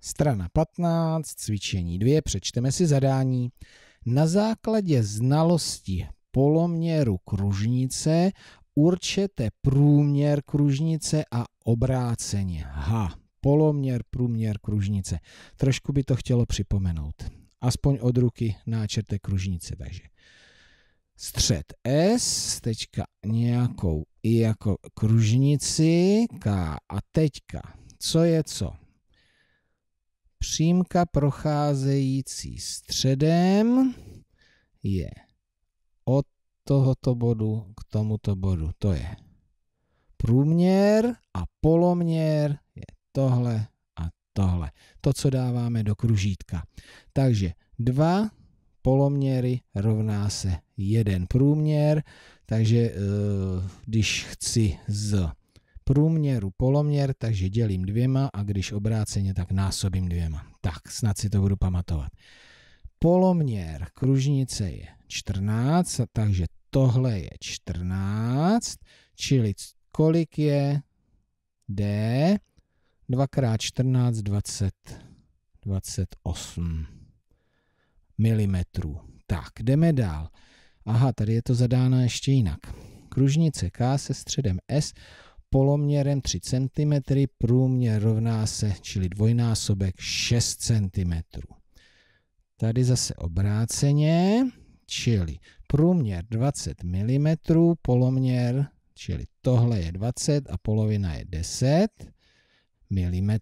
Strana 15, cvičení 2, přečteme si zadání. Na základě znalosti poloměru kružnice určete průměr kružnice a obráceně. Ha, poloměr, průměr kružnice. Trošku by to chtělo připomenout. Aspoň od ruky náčrte kružnice. Takže střed S, teďka nějakou i jako kružnici K a teďka, co je co? Přímka procházející středem je od tohoto bodu k tomuto bodu. To je průměr a poloměr je tohle a tohle. To, co dáváme do kružítka. Takže dva poloměry rovná se jeden průměr, takže eh, když chci z průměru poloměr, takže dělím dvěma a když obráceně, tak násobím dvěma. Tak, snad si to budu pamatovat. Poloměr kružnice je 14, takže tohle je 14, čili kolik je D? 2 x 14, 20, 28 milimetrů. Tak, jdeme dál. Aha, tady je to zadáno ještě jinak. Kružnice K se středem S, poloměrem 3 cm, průměr rovná se, čili dvojnásobek 6 cm. Tady zase obráceně, čili průměr 20 mm, poloměr, čili tohle je 20 a polovina je 10 mm,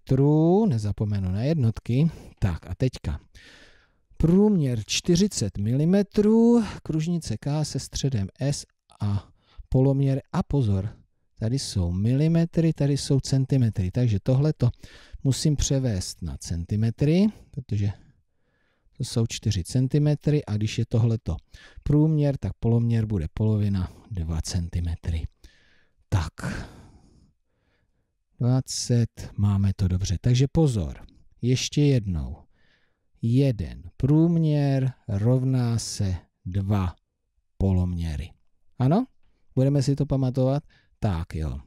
nezapomenu na jednotky. Tak a teďka průměr 40 mm, kružnice K se středem S a poloměr a pozor, tady jsou milimetry, tady jsou centimetry, takže tohle to musím převést na centimetry, protože to jsou 4 cm a když je tohleto průměr, tak poloměr bude polovina 2 cm. Tak, 20, máme to dobře. Takže pozor, ještě jednou. 1 průměr rovná se 2 poloměry. Ano? Budeme si to pamatovat? Tak jo.